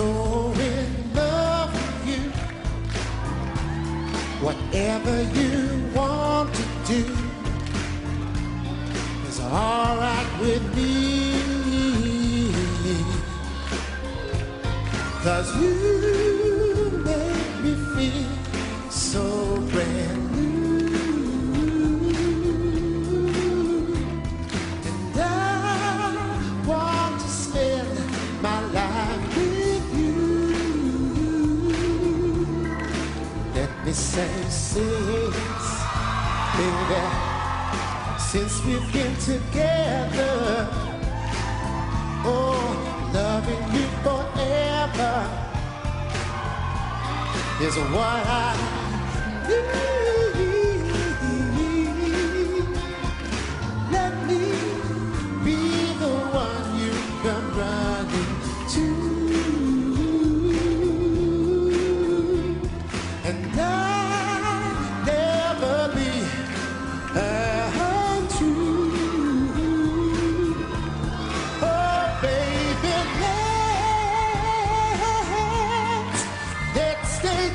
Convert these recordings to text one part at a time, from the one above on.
so in love with you. Whatever you want to do is alright with me. Cause you Let me say since, baby, since we've been together, oh, loving you forever is what I need.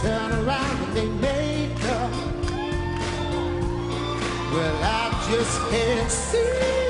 turn around and they make up. Well, I just can't see.